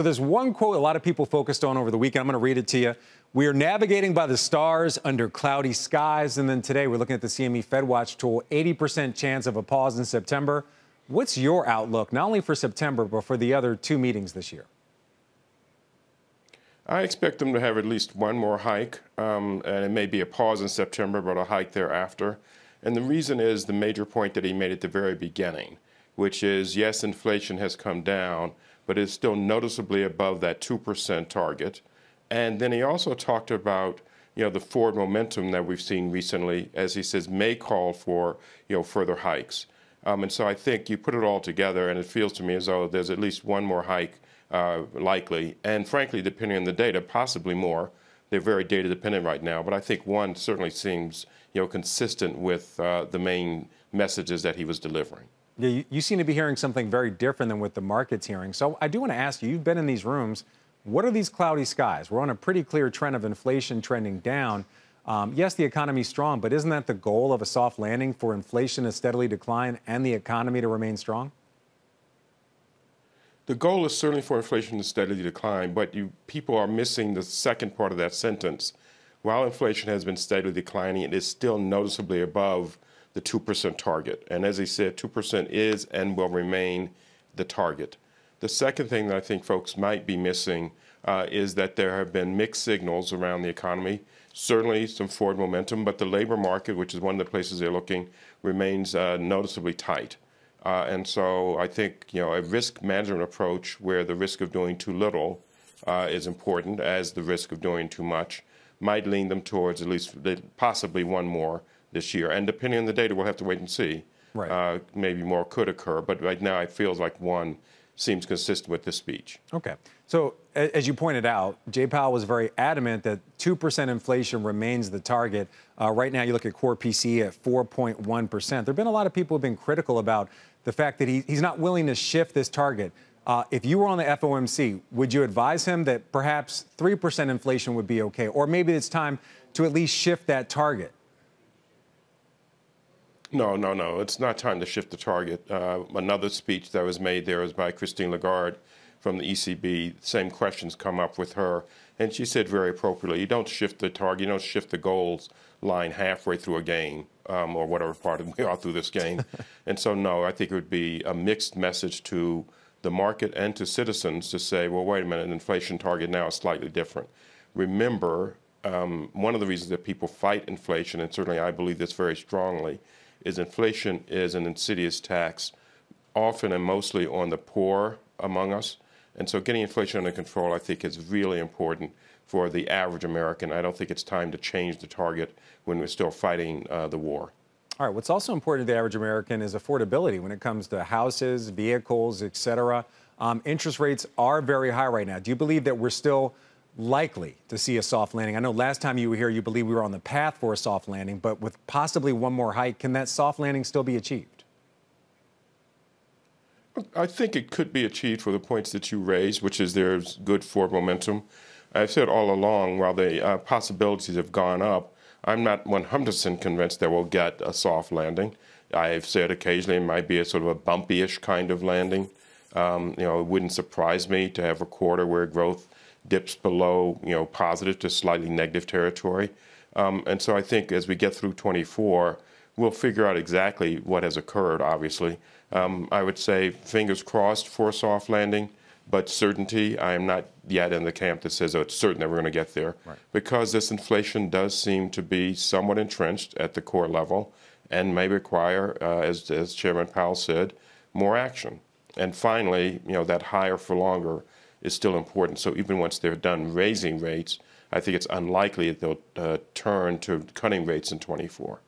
There's one quote a lot of people focused on over the weekend. I'm going to read it to you. We are navigating by the stars under cloudy skies. And then today we're looking at the CME FedWatch tool 80% chance of a pause in September. What's your outlook, not only for September, but for the other two meetings this year? I expect them to have at least one more hike, um, and it may be a pause in September, but a hike thereafter. And the reason is the major point that he made at the very beginning, which is yes, inflation has come down, but it's still noticeably above that 2% target. And then he also talked about you know the forward momentum that we've seen recently, as he says, may call for you know further hikes. Um, and so I think you put it all together, and it feels to me as though there's at least one more hike uh, likely, and frankly, depending on the data, possibly more. They're very data dependent right now, but I think one certainly seems you know consistent with uh, the main messages that he was delivering. Yeah, you, you, seem to be hearing something very different than what the market's hearing. So I do want to ask you, you've been in these rooms. What are these cloudy skies? We're on a pretty clear trend of inflation trending down. Um, yes, the economy's strong, but isn't that the goal of a soft landing for inflation to steadily decline and the economy to remain strong? The goal is certainly for inflation to steadily decline, but you, people are missing the second part of that sentence. While inflation has been steadily declining, it is still noticeably above the 2% target. And as he said, 2% is and will remain the target. The second thing that I think folks might be missing uh, is that there have been mixed signals around the economy. Certainly some forward momentum, but the labor market, which is one of the places they're looking, remains uh, noticeably tight. Uh, and so I think you know a risk management approach where the risk of doing too little uh, is important, as the risk of doing too much, might lean them towards at least possibly one more this year. And depending on the data, we'll have to wait and see. Right. Uh, maybe more could occur, but right now it feels like one seems consistent with this speech. Okay. So, as you pointed out, Jay Powell was very adamant that 2% inflation remains the target. Uh, right now, you look at core PCE at 4.1%. There have been a lot of people who have been critical about the fact that he, he's not willing to shift this target. Uh, if you were on the FOMC, would you advise him that perhaps 3% inflation would be okay? Or maybe it's time to at least shift that target? No, no, no. It's not time to shift the target. Uh, another speech that was made there was by Christine Lagarde from the ECB. Same questions come up with her. And she said very appropriately, you don't shift the target, you don't shift the goals line halfway through a game um, or whatever part of we are through this game. and so, no, I think it would be a mixed message to the market and to citizens to say, well, wait a minute, an inflation target now is slightly different. Remember, um, one of the reasons that people fight inflation, and certainly I believe this very strongly, is inflation is an insidious tax, often and mostly on the poor among us. And so getting inflation under control, I think, is really important for the average American. I don't think it's time to change the target when we're still fighting uh, the war. All right. What's also important to the average American is affordability when it comes to houses, vehicles, et cetera. Um, interest rates are very high right now. Do you believe that we're still likely to see a soft landing? I know last time you were here, you believe we were on the path for a soft landing, but with possibly one more hike, can that soft landing still be achieved? I think it could be achieved for the points that you raised, which is there's good forward momentum. I've said all along, while the uh, possibilities have gone up, I'm not 100% convinced that we'll get a soft landing. I've said occasionally it might be a sort of a bumpy-ish kind of landing. Um, you know, it wouldn't surprise me to have a quarter where growth dips below, you know, positive to slightly negative territory. Um, and so I think as we get through 24, we'll figure out exactly what has occurred, obviously. Um, I would say fingers crossed for a soft landing, but certainty, I am not yet in the camp that says, oh, it's certain that we're going to get there. Right. Because this inflation does seem to be somewhat entrenched at the core level and may require, uh, as, as Chairman Powell said, more action. And finally, you know, that higher for longer is still important. So even once they're done raising rates, I think it's unlikely that they'll uh, turn to cutting rates in 24.